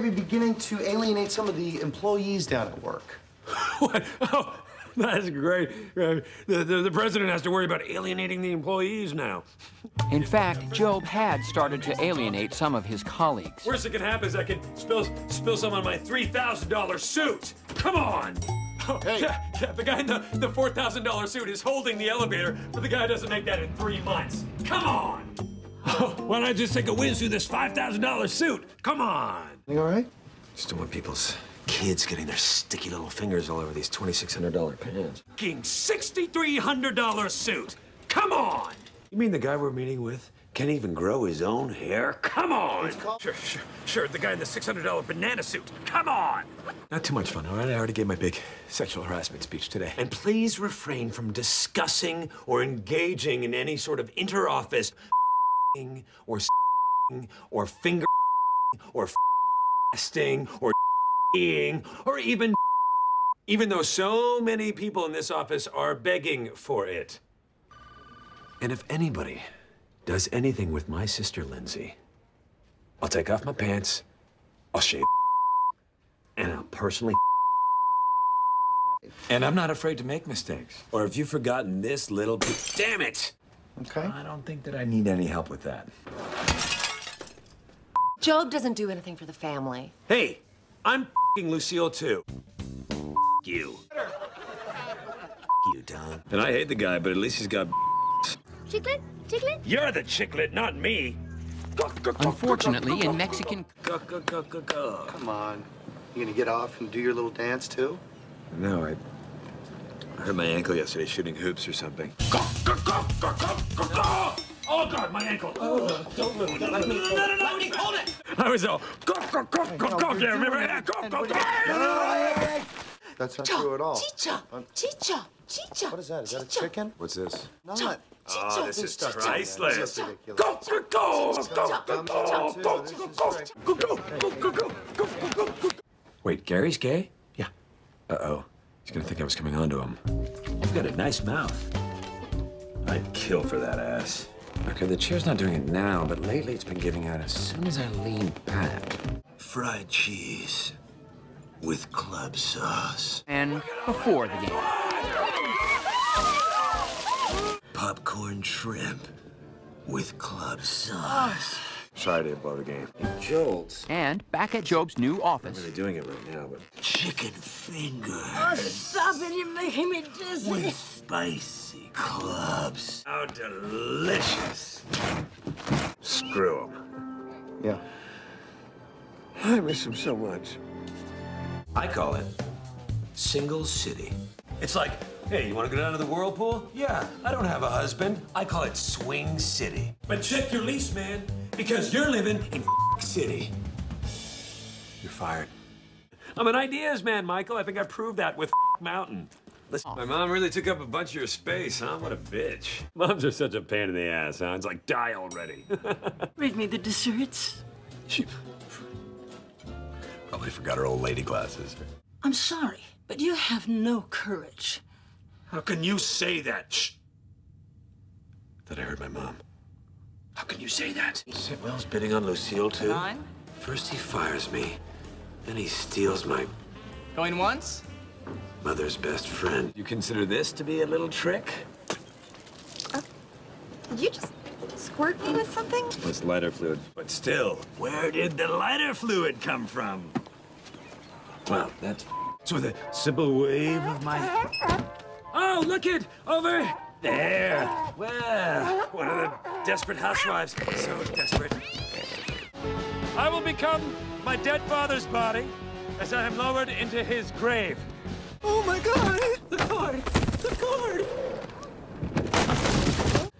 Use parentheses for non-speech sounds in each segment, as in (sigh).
may be beginning to alienate some of the employees down at work. (laughs) what? Oh, that's great. Uh, the, the, the president has to worry about alienating the employees now. In fact, Gob had started to alienate some of his colleagues. Worst that can happen is I can spill, spill some on my $3,000 suit. Come on! Oh, Hey. Yeah, yeah, the guy in the, the $4,000 suit is holding the elevator, but the guy doesn't make that in three months. Come on! Oh, (laughs) why don't I just take a whiz through this $5,000 suit? Come on! You all right? Just don't want people's kids getting their sticky little fingers all over these $2,600 pants. Fucking $6,300 suit. Come on! You mean the guy we're meeting with can't even grow his own hair? Come on! Sure, sure, sure. The guy in the $600 banana suit. Come on! Not too much fun, all right? I already gave my big sexual harassment speech today. And please refrain from discussing or engaging in any sort of inter-office or or finger or sting or ing or even even though so many people in this office are begging for it. And if anybody does anything with my sister Lindsay, I'll take off my pants, I'll shave, and I'll personally. And I'm not afraid to make mistakes. Or if you've forgotten this little. Damn it! Okay. I don't think that I need any help with that. Gob doesn't do anything for the family. Hey, I'm fing Lucille too. you. you, Don. And I hate the guy, but at least he's got. Chiclet? Chiclet? You're the chiclet, not me. Unfortunately, in Mexican. Come on. You gonna get off and do your little dance too? No, I. I hurt my ankle yesterday shooting hoops or something. Go, go, go, go, go, go, go! Oh, God, my ankle. Oh, don't move. No, no, no, no, no, no, hold it. I was all, go, go, go, go, go, yeah, remember that? Go, go, go. That's not true at all. Chicha! Chicha! Chicha! What is that? Is that a chicken? What's this? Not. Oh, this is priceless. This is ridiculous. Go, go, go, go, go, go, Too. go, This go, is go, great. go, go, go, go, go, go, go, go, go. Wait, Gary's gay? Yeah. Uh oh. He's gonna think I was coming on to him. You've got a nice mouth. I'd kill for that ass. Okay, the chair's not doing it now, but lately it's been giving out as soon as I lean back. Fried cheese with club sauce. and before the game. Popcorn shrimp with club sauce. Sorry to blow the game. Jolts. And back at Gob's new I'm office. really doing it right now, but chicken fingers Oh, Stop it, you're making me dizzy. with spicy clubs. How delicious! Screw him. Yeah. I miss him so much. I call it single city. It's like, hey, you want to go down to the whirlpool? Yeah, I don't have a husband. I call it swing city. But check your lease, man, because you're living in city. You're fired. I'm an ideas man, Michael. I think I proved that with Mountain. Listen, my mom really took up a bunch of your space, huh? What a bitch. Moms are such a pain in the ass, huh? It's like, die already. (laughs) Read me the desserts. She probably forgot her old lady glasses. I'm sorry, but you have no courage. How can you say that? Shh. Thought I heard my mom. How can you say that? Sitwell's bidding on Lucille, too? Nine? First he fires me, then he steals my Going once? mother's best friend. You consider this to be a little trick? Did you just squirt me with something? It's lighter fluid. But still, where did the lighter fluid come from? Well, that's So with a simple wave of my... Uh-huh. Oh, look it! Over there! Well, one of the desperate housewives. So desperate. I will become my dead father's body as I am lowered into his grave. Oh my god! The card! The card!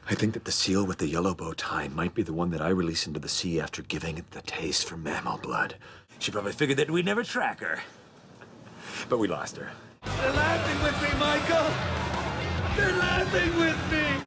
I think that the seal with the yellow bow tie might be the one that I release into the sea after giving it the taste for mammal blood. She probably figured that we'd never track her. But we lost her. They're laughing with me, Michael! They're laughing with me!